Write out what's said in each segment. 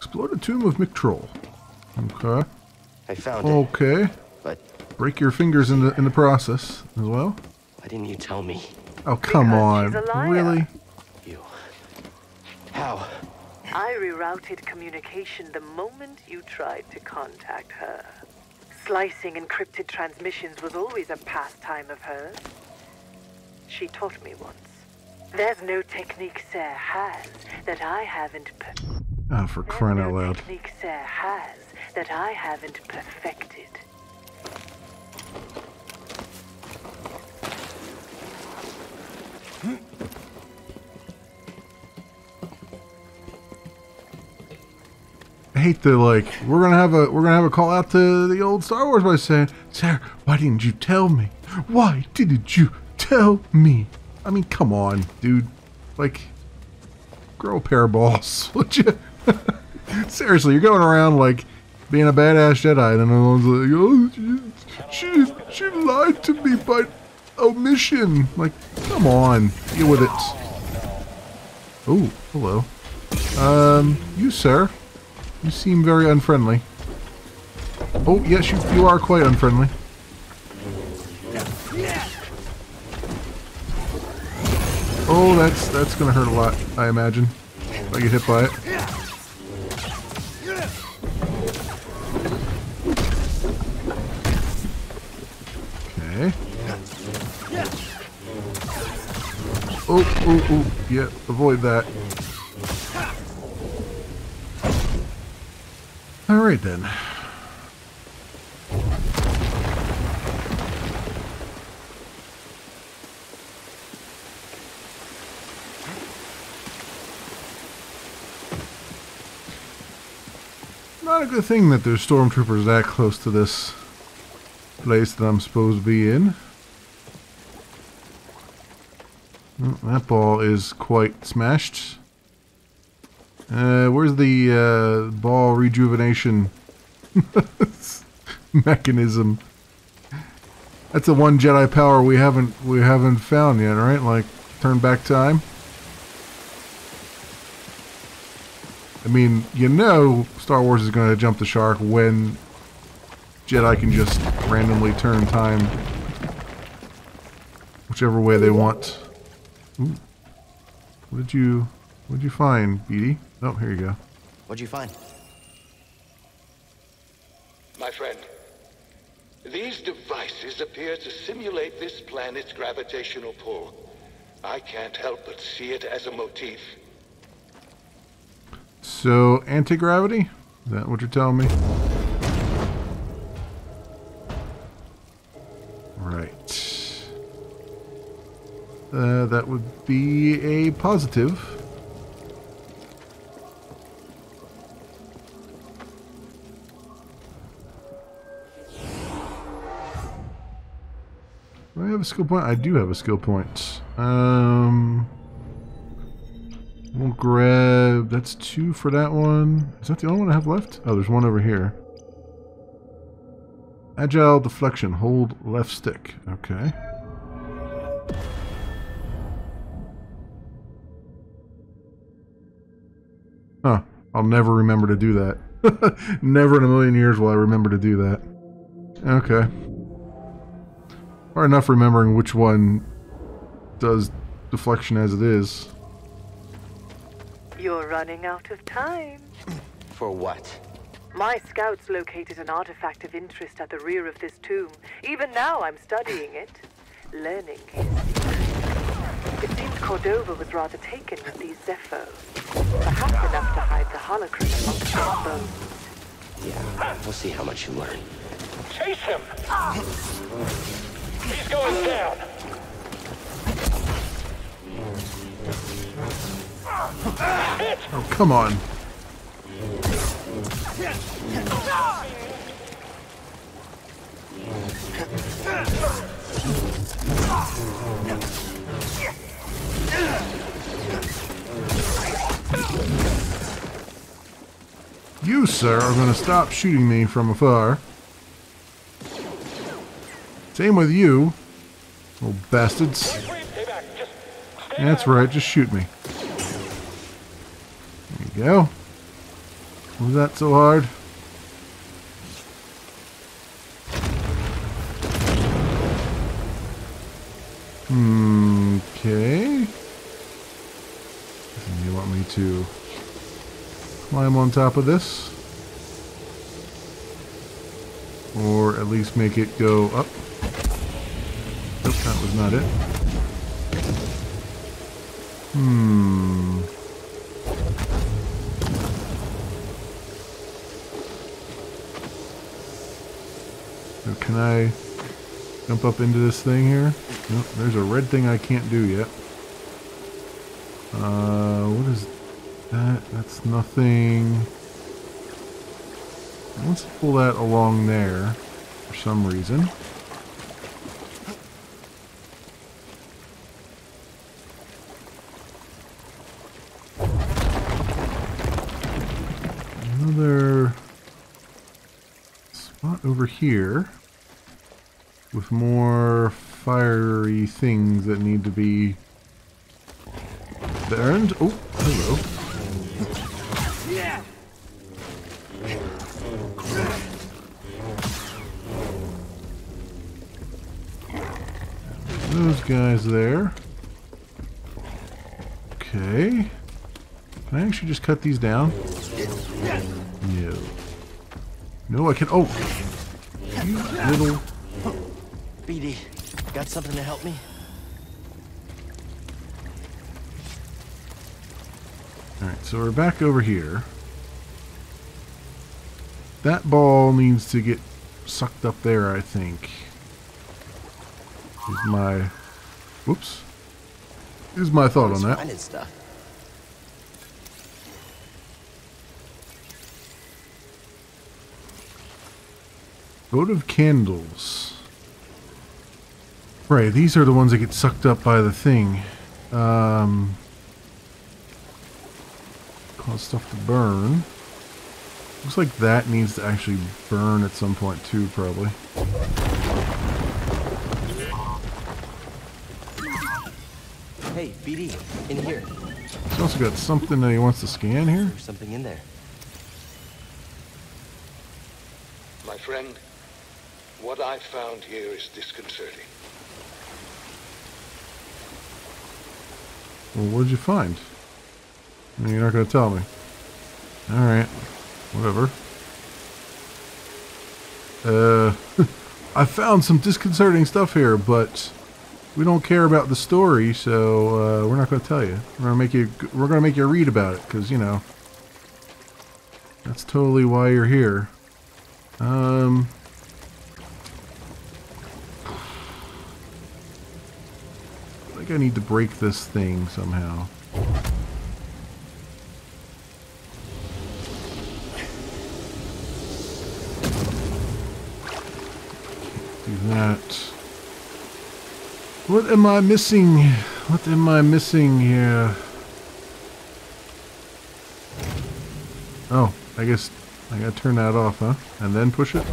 Explore the tomb of Miktrull. Okay. I found it, Okay. but Break your fingers in the in the process as well. why didn't you tell me? Oh come Because on. she's a liar. Really? You. How? I rerouted communication the moment you tried to contact her. Slicing encrypted transmissions was always a pastime of hers. She taught me once. There's no technique Cere has that I haven't per- Oh, for crying out loud. technique Cere has that I haven't perfected. I hate the like. We're gonna have a we're gonna have a call out to the old Star Wars by saying, Cere, why didn't you tell me? Why didn't you tell me? I mean, come on, dude. Like, grow a pair of balls, would you? Seriously, you're going around like being a badass Jedi, and then everyone's like, oh, she, she, she lied to me by omission. Like, come on, deal with it. Oh, hello. Um, you, sir. You seem very unfriendly. Oh, yes, you, you are quite unfriendly. Oh, that's that's gonna hurt a lot, I imagine. If I get hit by it. Oh, oh, oh, yeah, avoid that. Alright then. Not a good thing that there's stormtroopers that close to this place that I'm supposed to be in. Oh, that ball is quite smashed. Uh, where's the uh, ball rejuvenation mechanism? That's the one Jedi power we haven't we haven't found yet, right? Like turn back time. I mean, you know, Star Wars is going to jump the shark when Jedi can just randomly turn time whichever way they want. Ooh. What did you what did you find, BD? Oh, here you go. What'd you find? My friend, these devices appear to simulate this planet's gravitational pull. I can't help but see it as a motif. So, anti-gravity? Is that what you're telling me? Right. Uh, that would be a positive. Do I have a skill point? I do have a skill point. Um, we'll grab. That's two for that one. Is that the only one I have left? Oh, there's one over here. Agile deflection. Hold left stick. Okay. Huh. I'll never remember to do that. never in a million years will I remember to do that. Okay. Hard enough remembering which one does deflection as it is. You're running out of time. For what? My scouts located an artifact of interest at the rear of this tomb. Even now, I'm studying it, learning his secrets. It seems Cordova was rather taken with these Zeffo. Perhaps enough to hide the holocron amongst their bones. Yeah, we'll see how much you learn. Chase him! He's going down! Oh, come on. You, sir, are going to stop shooting me from afar. Same with you, little bastards. That's right, just shoot me. There you go. Was that so hard? Hmm, okay. You want me to climb on top of this? Or at least make it go up? Nope, that was not it. Hmm. Can I jump up into this thing here? Nope, there's a red thing I can't do yet. Uh, what is that? That's nothing. Let's pull that along there for some reason. Another spot over here with more fiery things that need to be burned. Oh, hello. Just cut these down? No. No, I can. Oh! You little. BD, got something to help me? Alright, so we're back over here. That ball needs to get sucked up there, I think. Is my... Whoops. Is my thought on that. Stuff. Votive candles. Right, these are the ones that get sucked up by the thing. Um, cause stuff to burn. Looks like that needs to actually burn at some point too, probably. Hey, BD, in here. He's also got something that he wants to scan here. There's something in there. My friend, what I found here is disconcerting. Well, what'd you find? You're not going to tell me. Alright. Whatever. Uh, I found some disconcerting stuff here, but we don't care about the story, so uh, we're not going to tell you. We're going to make you. We're going to make you read about it, because you know that's totally why you're here. Um. I need to break this thing somehow. Do that. What am I missing? What am I missing here? Oh, I guess I gotta turn that off, huh? And then push it?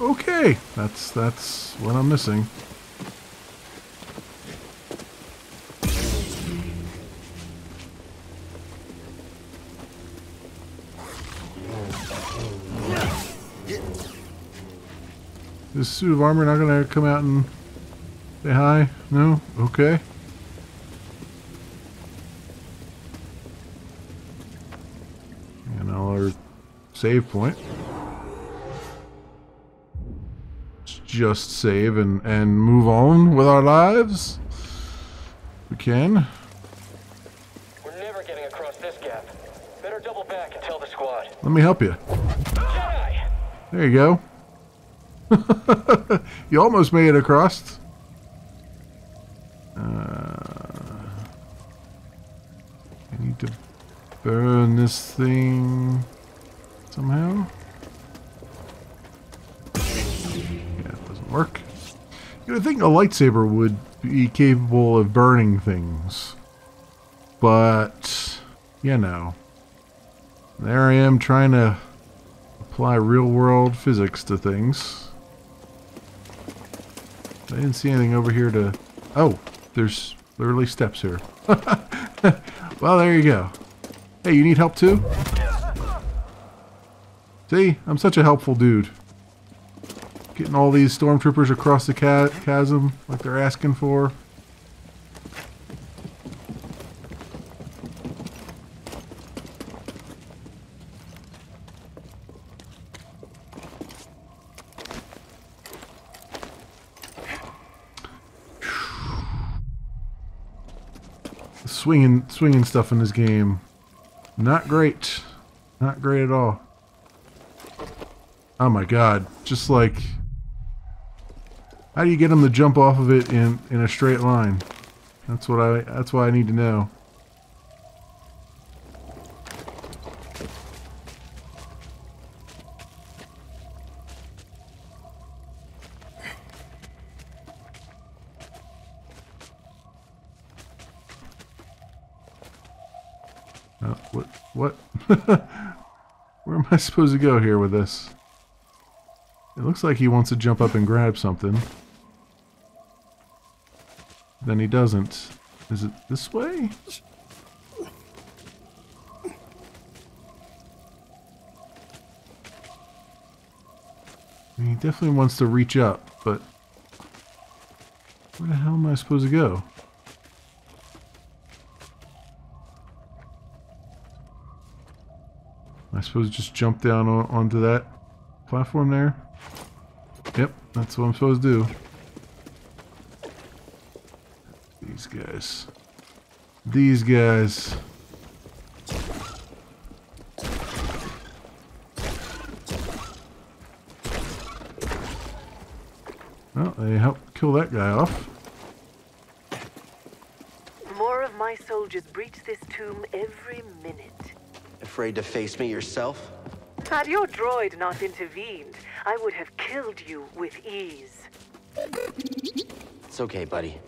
Okay, that's that's what I'm missing. This suit of armor not gonna come out and say hi? No? Okay. And our save point. Let's Just save and, and move on with our lives. We can. We're never getting across this gap. Better double back and tell the squad. Let me help you. There you go. you almost made it across. Uh, I need to burn this thing somehow. Yeah, it doesn't work. You'd think a lightsaber would be capable of burning things. But, you know. There I am trying to apply real world physics to things. I didn't see anything over here to... Oh, there's literally steps here. well, there you go. Hey, you need help too? See? I'm such a helpful dude. Getting all these stormtroopers across the chasm like they're asking for. Swinging swinging stuff in this game. Not great. Not great at all. Oh my god. Just like how do you get them to jump off of it in in a straight line? That's what I that's what I need to know. What? What? Where am I supposed to go here with this? It looks like he wants to jump up and grab something. Then he doesn't. Is it this way? He definitely wants to reach up, but where the hell am I supposed to go? I suppose just jump down on, onto that platform there. Yep, that's what I'm supposed to do. These guys. These guys. Well, they helped kill that guy off. More of my soldiers breach this tomb every minute. Afraid to face me yourself? Had your droid not intervened, I would have killed you with ease. It's okay, buddy.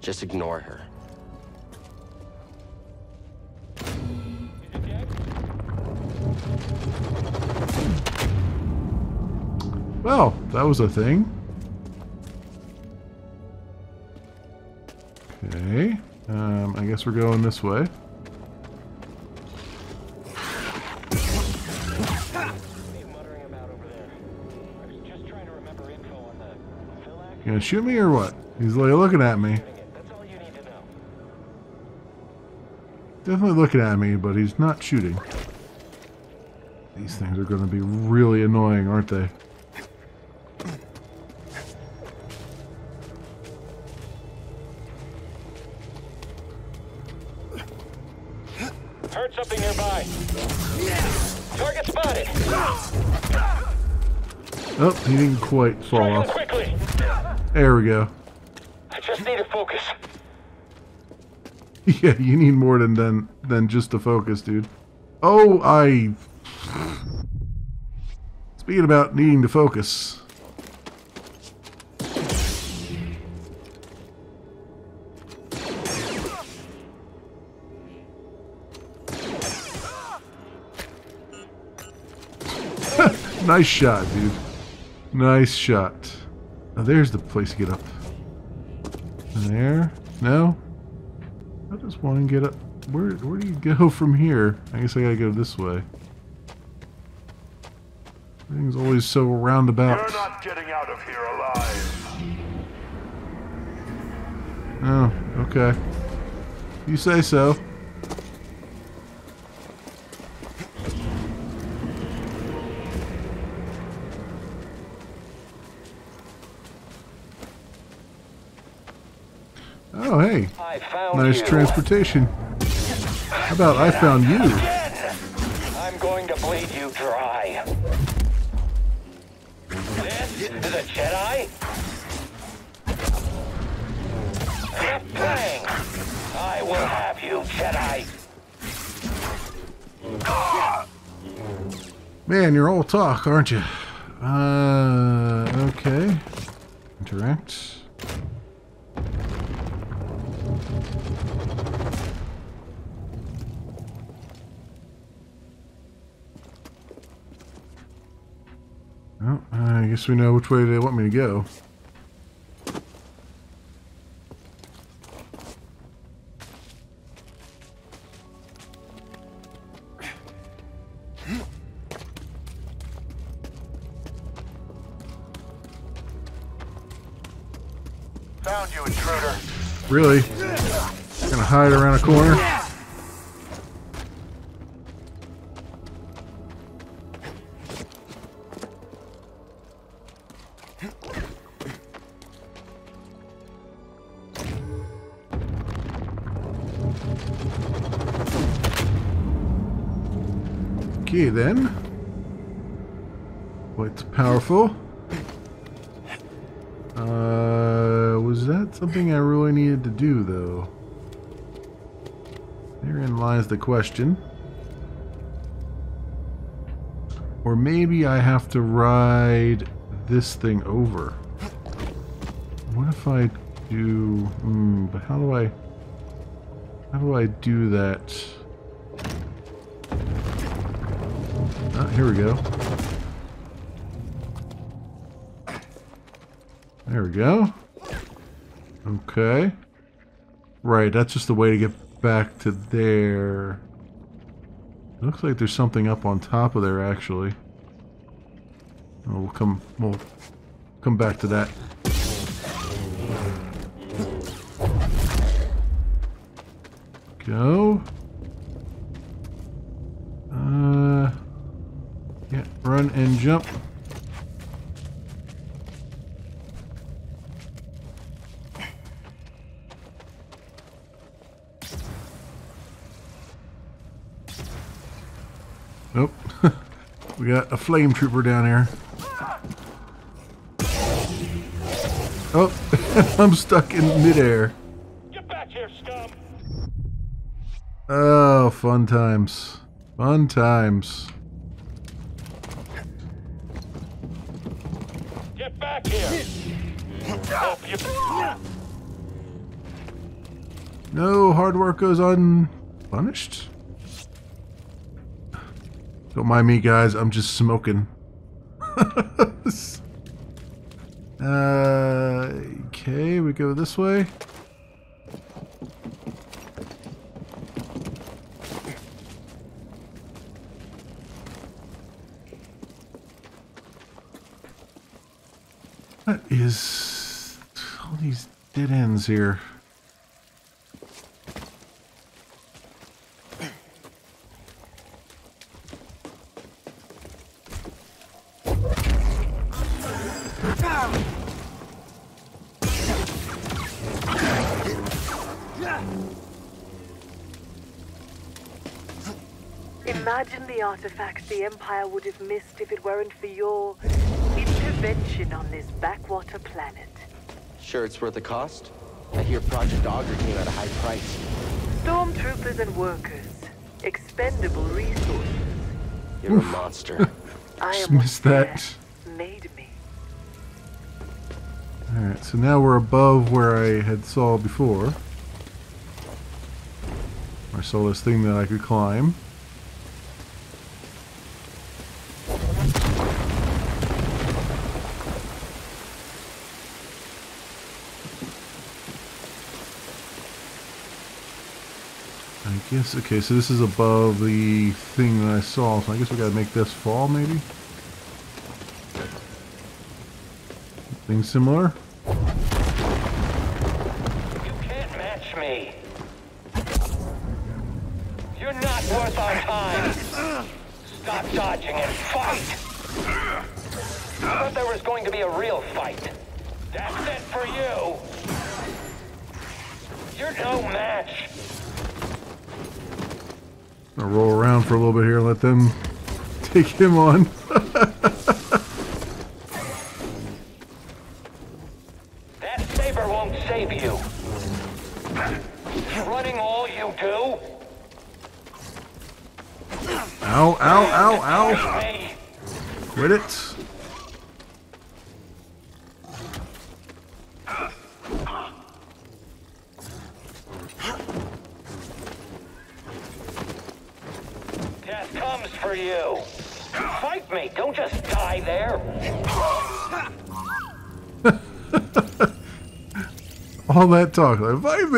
Just ignore her. Well, that was a thing. Okay. Um, I guess we're going this way. Gonna shoot me or what? He's like looking at me. That's all you need to know. Definitely looking at me, but he's not shooting. These things are gonna be really annoying, aren't they? Heard something nearby. Target spotted. Oh, he didn't quite fall off. There we go. I just need to focus. Yeah, you need more than than than just to focus, dude. Oh, I. Speaking about needing to focus. nice shot, dude. Nice shot. Oh, there's the place to get up. There? No? I just want to get up. Where where do you go from here? I guess I gotta go this way. Everything's always so roundabout. You're not getting out of here alive. Oh, okay. You say so. Oh, hey. I found Nice you. transportation. How about I found you? I'm going to bleed you dry. This to the Jedi? Playing. I will have you, Jedi. Man, you're all talk, aren't you? Uh, Well, I guess we know which way they want me to go. Found you, intruder. Really? Gonna hide around a corner? Powerful. Uh, was that something I really needed to do, though? Therein lies the question. Or maybe I have to ride this thing over. What if I do... Hmm, but how do I... How do I do that? Ah, here we go. There we go. Okay. Right, that's just the way to get back to there. Looks like there's something up on top of there, actually. Oh, we'll come, we'll come back to that. Go. Uh, yeah, run and jump. Nope. we got a flame trooper down here. Oh, I'm stuck in midair. Get back here, scum! Oh, fun times. Fun times. Get back here! No hard work goes unpunished. Don't mind me, guys. I'm just smoking. uh, okay, we go this way. What is all these dead ends here? Artifacts the Empire would have missed if it weren't for your intervention on this backwater planet. Sure it's worth the cost? I hear Project Augur came at a high price. Stormtroopers and workers. Expendable resources. You're a monster. I Just am missed that. Made me. Alright, so now we're above where I had saw before. I saw this thing that I could climb. Okay, so this is above the thing that I saw, so I guess we gotta make this fall, maybe? Thing similar? You can't match me. You're not worth our time. Stop dodging and fight. I thought there was going to be a real fight. That's it for you. You're no match. I'll roll around for a little bit here and let them take him on.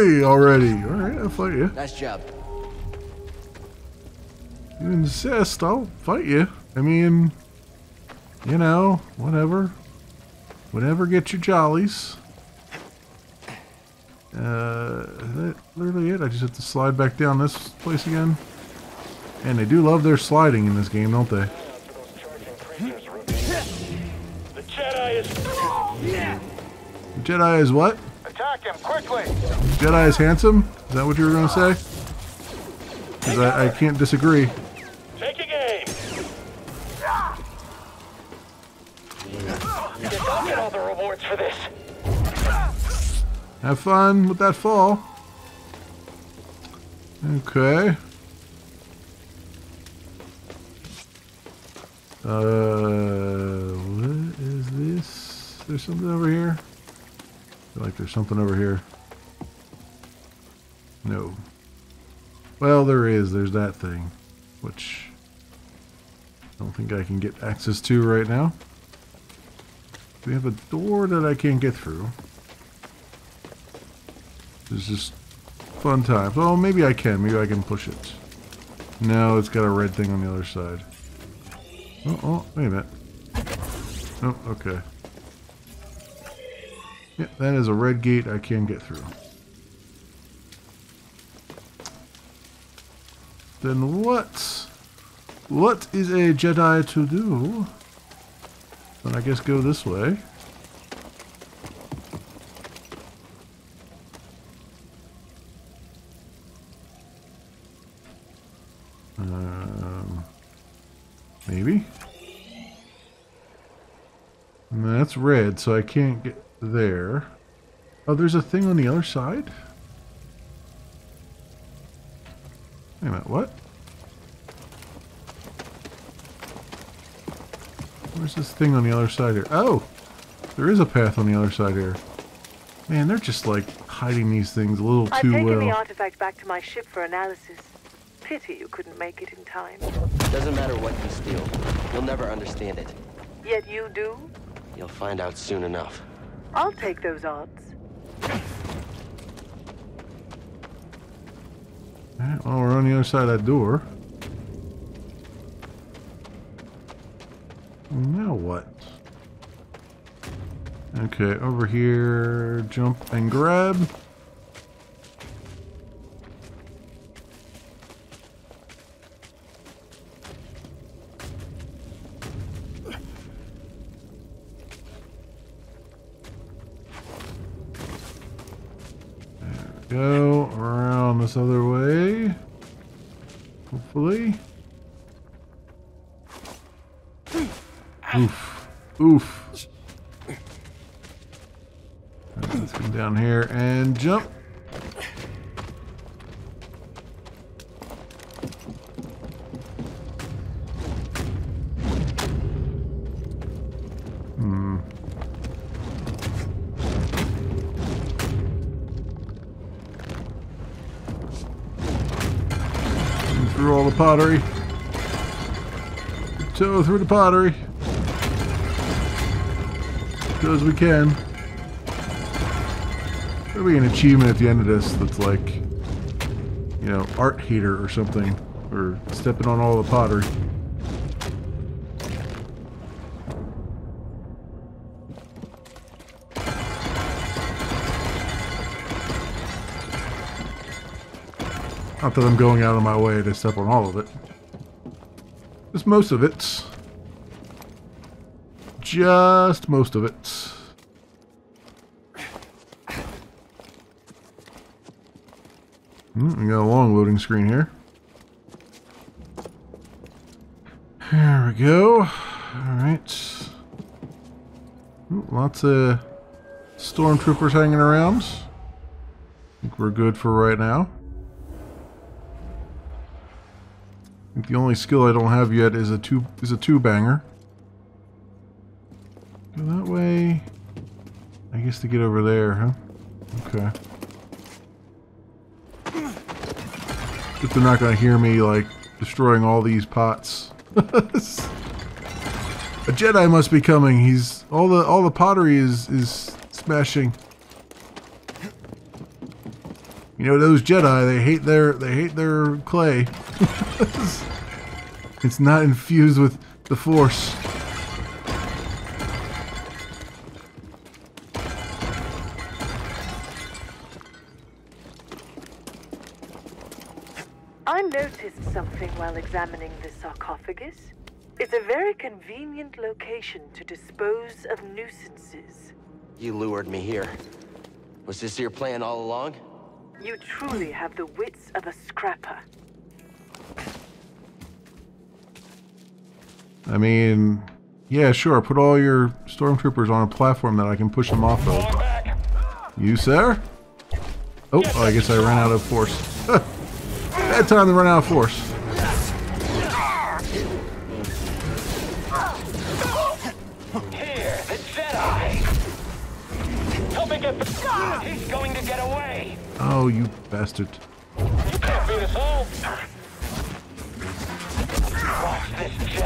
Like, already. Alright, I'll fight you. nice job. You insist, I'll fight you. I mean, you know, whatever. Whatever gets your jollies. Uh, is that literally it? I just have to slide back down this place again. And they do love their sliding in this game, don't they? The Jedi is... Jedi is what? Him, quickly! Jedi is handsome? Is that what you were going to say? Because I, I can't disagree. Taking aim! You get all the rewards for this. Have fun with that fall. Okay. Uh, what is this? There's something over here? Feel like there's something over here. No. Well, there is. There's that thing, which I don't think I can get access to right now. We have a door that I can't get through. It's just fun times. Oh, maybe I can. Maybe I can push it. No, it's got a red thing on the other side. Oh, oh, wait a minute. Oh, okay. Yeah, that is a red gate I can get through. Then what? What is a Jedi to do? Then I guess go this way. Um, maybe. That's red, so I can't get there. Oh, there's a thing on the other side? Wait a minute, what? Where's this thing on the other side here? Oh! There is a path on the other side here. Man, they're just like hiding these things a little I've too taken well. the artifact back to my ship for analysis. Pity you couldn't make it in time. Doesn't matter what you steal. You'll never understand it. Yet you do? You'll find out soon enough. I'll take those odds. Alright, well, we're on the other side of that door. Now what? Okay, over here, jump and grab. Around this other way. Hopefully. Oof. Oof. Alright, Let's come down here and jump. Pottery. Toe through the pottery. As we can. There'll be an achievement at the end of this that's like, you know, art hater or something. Or stepping on all the pottery. Not that I'm going out of my way to step on all of it. Just most of it. Just most of it. Hmm, we got a long loading screen here. There we go. Alright. Lots of stormtroopers hanging around. I think we're good for right now. The only skill I don't have yet is a two is a two banger. Go that way. I guess to get over there, huh? Okay. If they're not gonna hear me like destroying all these pots. a Jedi must be coming. He's all the all the pottery is is smashing. You know those Jedi, they hate their they hate their clay. It's not infused with the force. I noticed something while examining the sarcophagus. It's a very convenient location to dispose of nuisances. You lured me here. Was this your plan all along? You truly have the wits of a scrapper. I mean, yeah, sure. Put all your stormtroopers on a platform that I can push them off of. You, sir? Oh, I guess I ran out of force. Bad time to run out of force. Here, the Jedi. Help me get. He's going to get away. Oh, you bastard. You can't beat us all.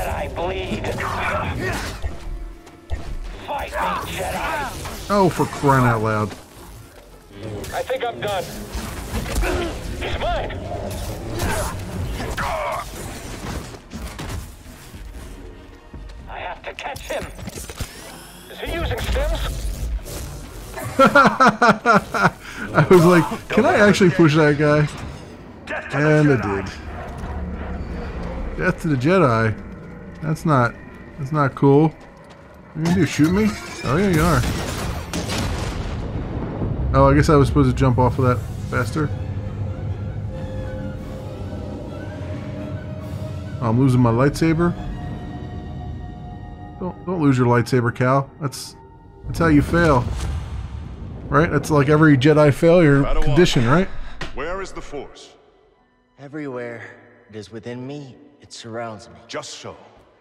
Jedi bleed. Fight me, Jedi. Oh, for crying out loud. I think I'm done. He's mine. I have to catch him. Is he using stims? I was like, can I actually push that guy? And I did. Death to the Jedi. That's not, that's not cool. You gonna do shoot me? Oh yeah, you are. Oh, I guess I was supposed to jump off of that faster. Oh, I'm losing my lightsaber. Don't don't lose your lightsaber, Cal. That's that's how you fail. Right? That's like every Jedi failure Padawan. condition, right? Where is the Force? Everywhere it is within me, it surrounds me. Just so.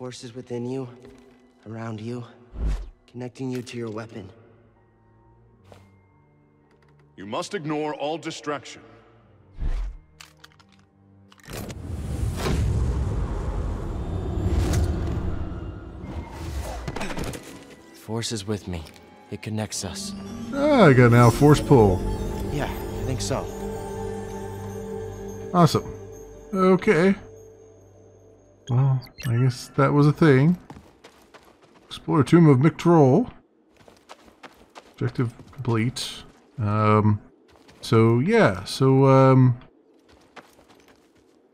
Forces within you, around you, connecting you to your weapon. You must ignore all distraction. Force is with me. It connects us. Ah, I got now force pull. Yeah, I think so. Awesome. Okay. Well, I guess that was a thing. Explore Tomb of Miktrull. Objective complete. Um, so yeah, so um,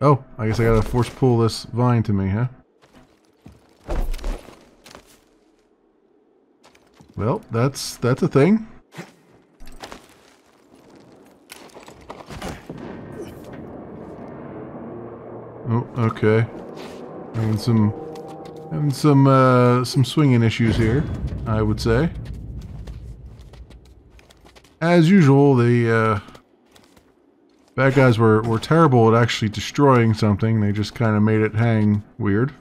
oh, I guess I gotta force pull this vine to me, huh? Well, that's that's a thing. Oh, okay. Having some having some uh some swinging issues here, I would say. As usual, the uh bad guys were were terrible at actually destroying something. They just kind of made it hang weird.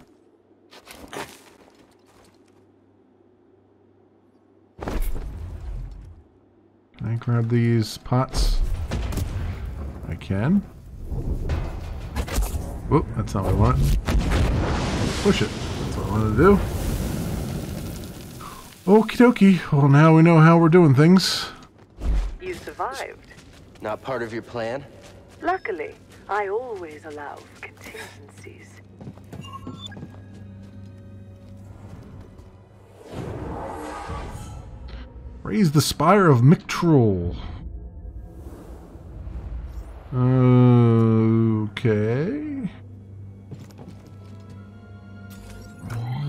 Can I grab these pots? I can. Whoop, that's not what I want. Push it. That's what I wanted to do. Okie dokie. Well, now we know how we're doing things. You survived. Not part of your plan? Luckily, I always allow contingencies. Raise the spire of Miktrull. Uh, okay.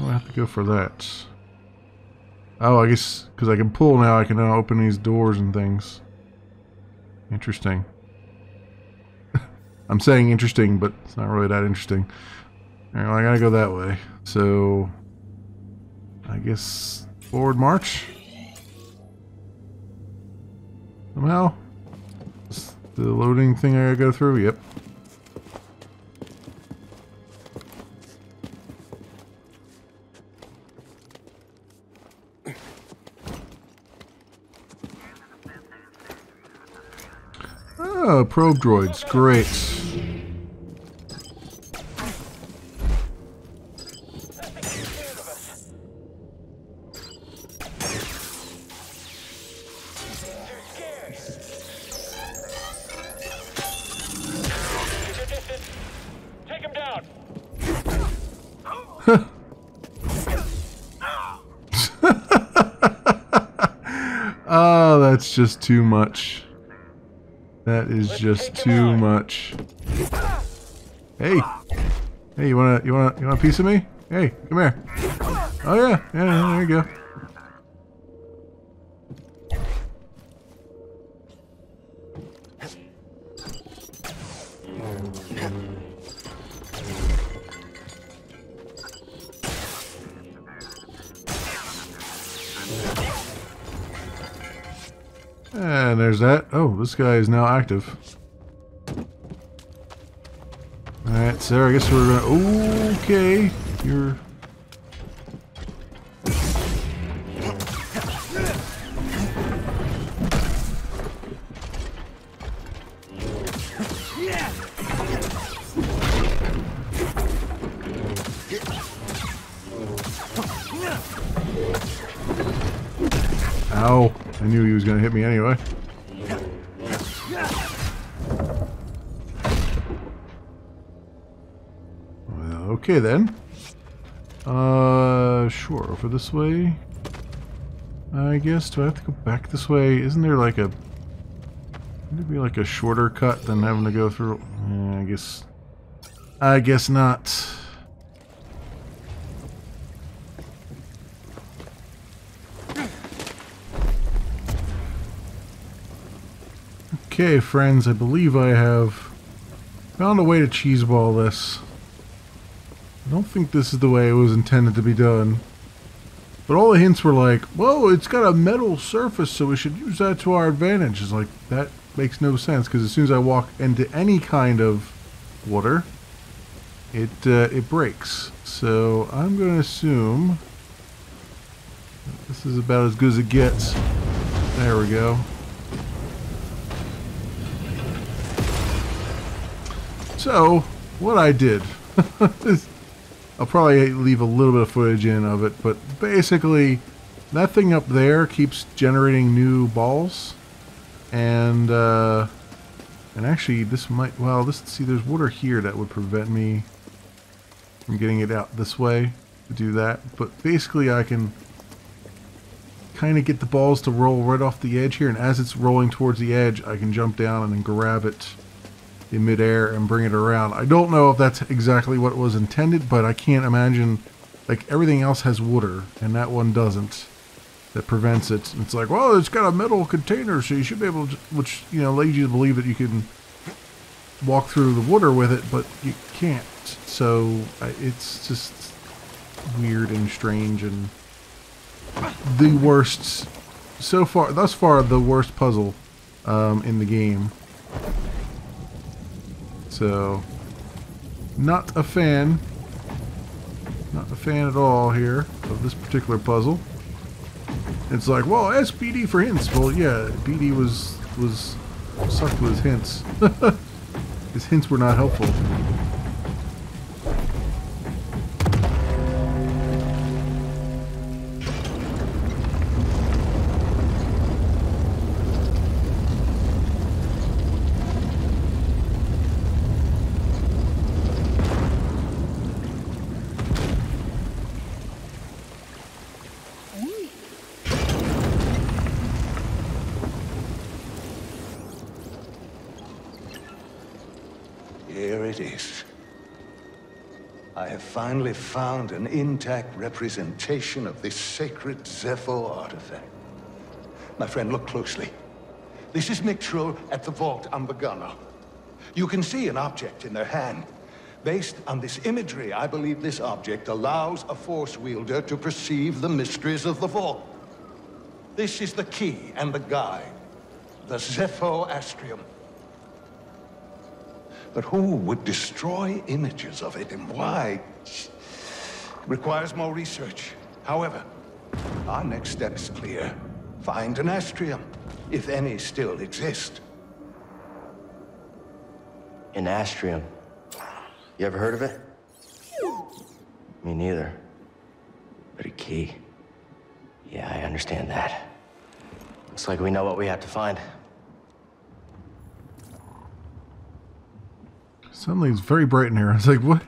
I'll have to go for that. Oh, I guess because I can pull now, I can now open these doors and things. Interesting. I'm saying interesting, but it's not really that interesting. Alright, well, I gotta go that way. So, I guess forward march. Somehow? The loading thing I gotta go through? Yep. Oh, probe droids. Great. Take. Oh, that's just too much. That is just too much. Hey. Hey, you wanna you wanna you want a piece of me? Hey, come here. Oh yeah, yeah, yeah, there you go. And there's that. Oh, this guy is now active. Alright, so I guess we're gonna... Okay. You're... okay then. Uh, sure. Over this way. I guess. Do I have to go back this way? Isn't there like a... Would be like a shorter cut than having to go through... Yeah, I guess... I guess not. Okay, friends, I believe I have found a way to cheeseball this. I don't think this is the way it was intended to be done. But all the hints were like, whoa, it's got a metal surface, so we should use that to our advantage. It's like, that makes no sense, because as soon as I walk into any kind of water, it, uh, it breaks. So I'm going to assume this is about as good as it gets. There we go. So, what I did, I'll probably leave a little bit of footage in of it, but basically, that thing up there keeps generating new balls, and uh, and actually, this might well, this see, there's water here that would prevent me from getting it out this way to do that. But basically, I can kind of get the balls to roll right off the edge here, and as it's rolling towards the edge, I can jump down and then grab it in midair and bring it around. I don't know if that's exactly what was intended, but I can't imagine, like everything else has water and that one doesn't. That prevents it. It's like, well, it's got a metal container, so you should be able to, which, you know, leads you to believe that you can walk through the water with it, but you can't. So it's just weird and strange and the worst, so far, thus far, the worst puzzle um, in the game. So, not a fan. Not a fan at all here of this particular puzzle. It's like, well, ask BD for hints. Well, yeah, BD was was sucked with his hints. his hints were not helpful. Have found an intact representation of this sacred Zeffo artifact. My friend, look closely. This is Miktrull at the vault on. You can see an object in their hand. Based on this imagery, I believe this object allows a Force wielder to perceive the mysteries of the vault. This is the key and the guide. The Zeffo Astrium. But who would destroy images of it and why? Requires more research. However, our next step is clear. Find an astrium, if any still exist. An astrium. You ever heard of it? Me neither. But a key. Yeah, I understand that. Looks like we know what we have to find. Suddenly it's very bright in here. I was like, what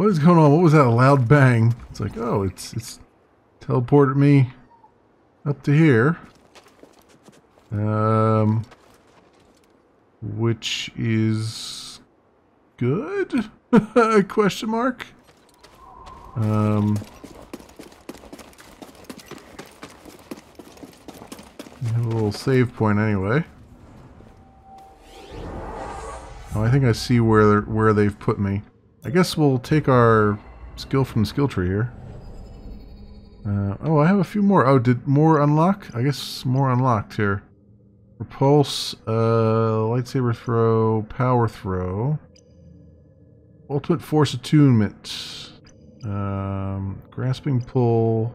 what is going on? What was that loud bang? It's like, oh, it's it's teleported me up to here. Um which is good? Question mark. Um have a little save point anyway. Oh, I think I see where where they've put me. I guess we'll take our skill from the skill tree here. Uh, oh, I have a few more. Oh, did more unlock? I guess more unlocked here. Repulse, uh, lightsaber throw, power throw. Ultimate force attunement. Um, grasping pull.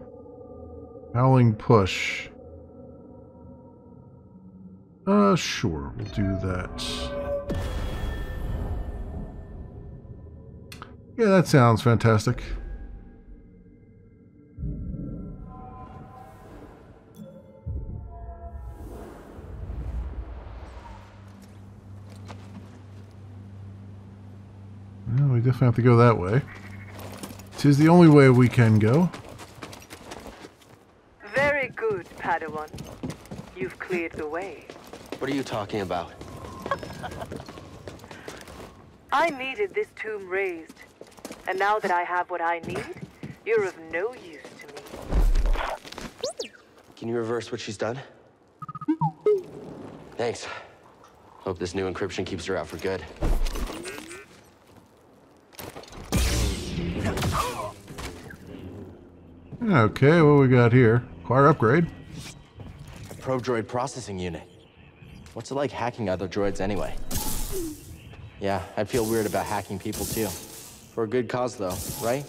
Howling push. Uh, sure, we'll do that. Yeah, that sounds fantastic. Well, we definitely have to go that way. Tis the only way we can go. Very good, Padawan. You've cleared the way. What are you talking about? I needed this tomb raised. And now that I have what I need, you're of no use to me. Can you reverse what she's done? Thanks. Hope this new encryption keeps her out for good. Okay, what we got here? Acquire upgrade. A probe droid processing unit. What's it like hacking other droids anyway? Yeah, I'd feel weird about hacking people too. For a good cause though, right?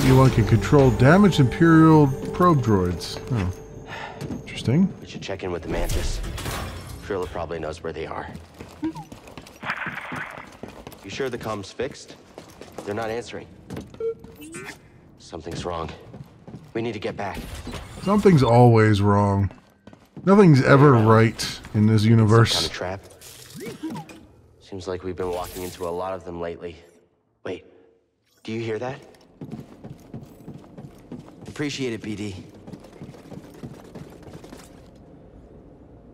E1 can control damaged Imperial probe droids. Oh. Interesting. We should check in with the Mantis. Trilla probably knows where they are. You sure the comms fixed? They're not answering. Something's wrong. We need to get back. Something's always wrong. Nothing's ever right in this universe. Some kind of trap. Seems like we've been walking into a lot of them lately. Wait, do you hear that? Appreciate it, BD.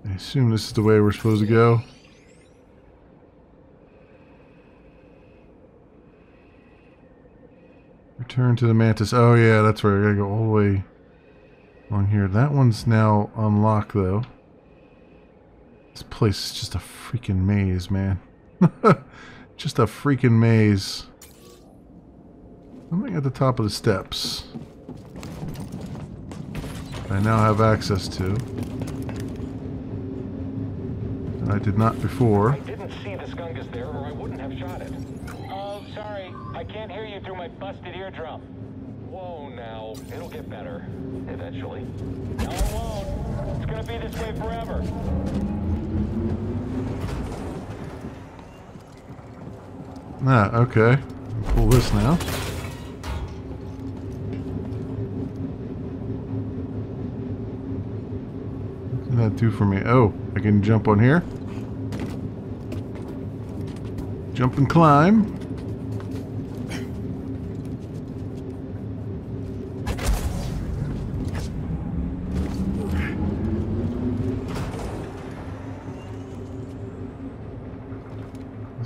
I assume this is the way we're supposed to go. Return to the Mantis. Oh yeah, that's right. I gotta go all the way along here. That one's now unlocked though. This place is just a freaking maze, man. just a freaking maze. Something at the top of the steps. I now have access to. I did not before. I didn't see the Skungus there, or I wouldn't have shot it. Oh, sorry. I can't hear you through my busted eardrum. Whoa, now. It'll get better. Eventually. No, it won't. It's gonna be this way forever. Ah, okay. Pull this now. What can that do for me? Oh, I can jump on here. Jump and climb.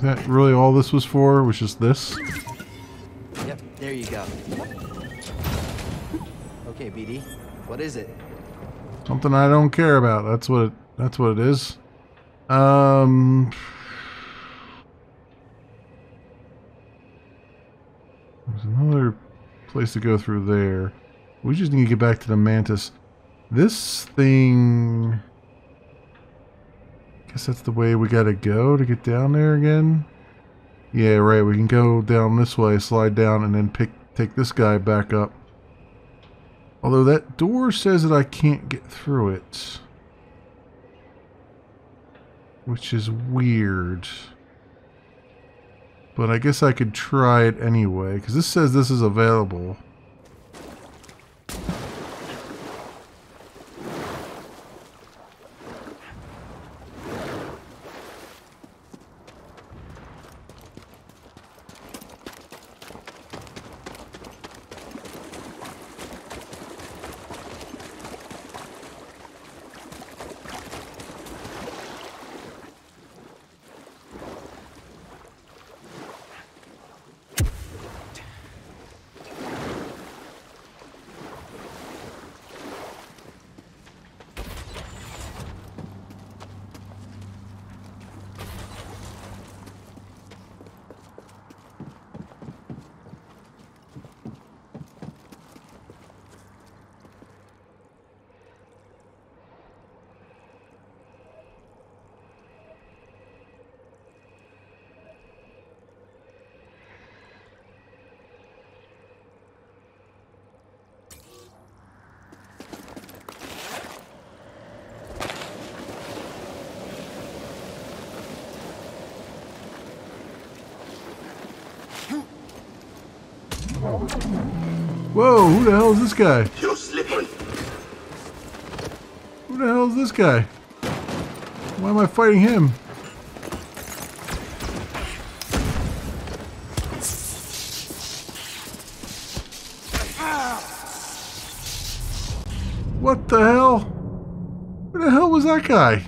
Is that really all this was for? Was just this? Yep, there you go. Okay, BD. What is it? Something I don't care about. That's what it, that's what it is. Um There's another place to go through there. We just need to get back to the Mantis. This thing Guess that's the way we gotta go to get down there again. Yeah, right. We can go down this way, slide down, and then pick take this guy back up. Although that door says that I can't get through it. Which is weird. But I guess I could try it anyway, because this says this is available. Whoa, who the hell is this guy? You're slippery. Who the hell is this guy? Why am I fighting him? What the hell? Who the hell was that guy?